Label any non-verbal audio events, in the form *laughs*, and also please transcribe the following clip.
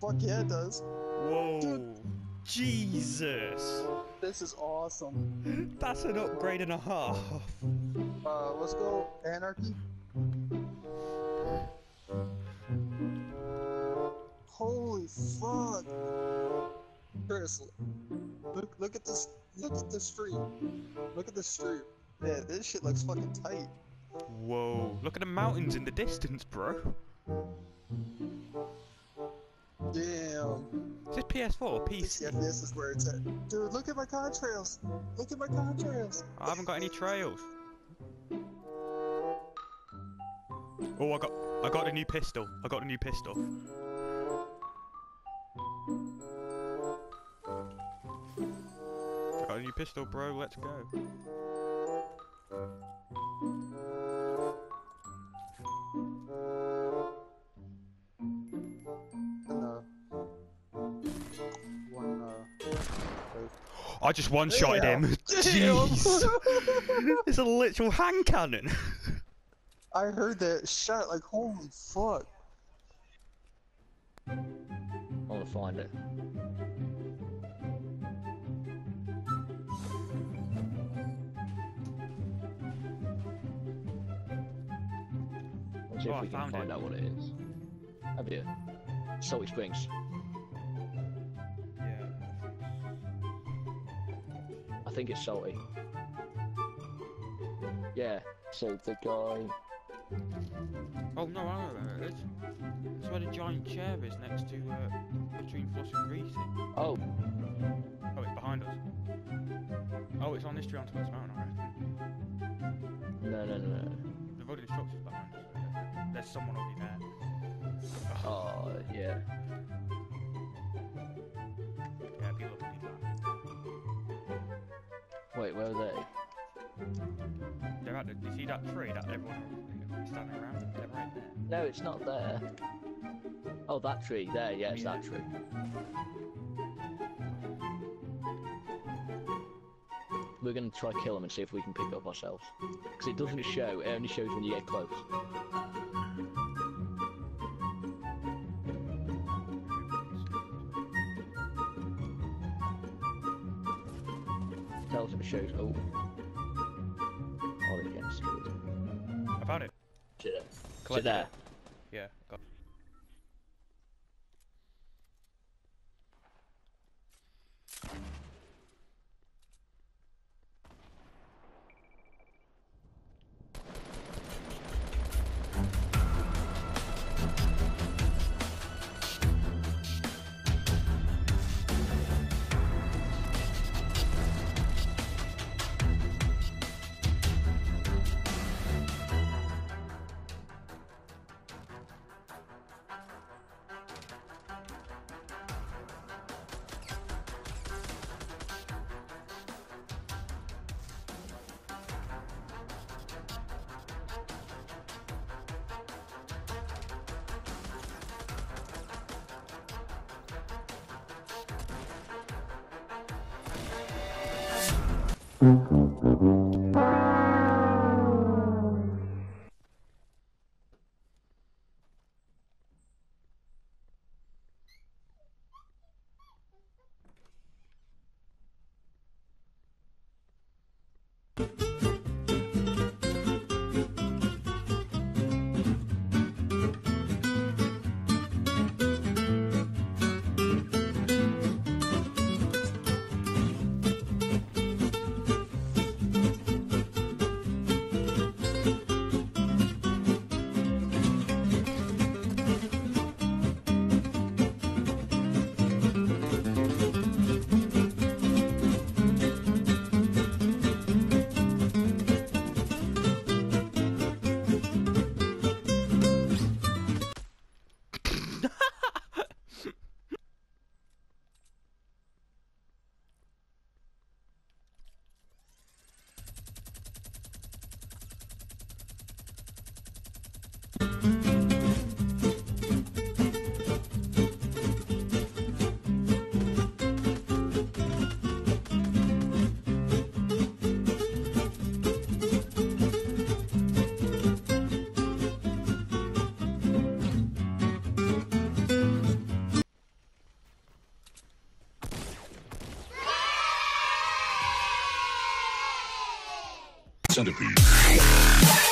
Fuck yeah, it does. Whoa. Jesus. This is awesome. *gasps* That's an upgrade and a half. Uh, let's go anarchy. Holy fuck! Chris, look look at this look at this street. Look at this street. Yeah, this shit looks fucking tight. Whoa. Look at the mountains in the distance, bro. Damn. Is this PS4 or PC? Yeah, this is where it's at. Dude, look at my contrails. Look at my contrails. I haven't got any trails. Oh, I got I got a new pistol. I got a new pistol. I got a new pistol, bro. Let's go. I just one-shotted Damn. him. *laughs* Jeez. *laughs* it's a literal hand cannon. *laughs* I heard that shot like holy fuck. I want to find it. Let's see Oh, if I we can find it. out what it is. Have you? Salty Springs. I think it's salty. Yeah, salty guy. Oh no, I know where it is. It's where the giant chair is next to uh, between Floss and Greasy. Oh, Oh, it's behind us. Oh, it's on this tree on Twins Mountain, I reckon. no, no, no, no. The voting structure's behind us. there's- There's someone already there. Where are they? They're at the, you see that tree that everyone standing around? They're right there. No, it's not there. Oh, that tree. There, yeah, it's that tree. We're gonna try kill him and see if we can pick it up ourselves. Because it doesn't show, it only shows when you get close. Tell us if it shows. Oh. Oh, against it. I found it. Is it Collected there? it. Yeah, thank Centipede.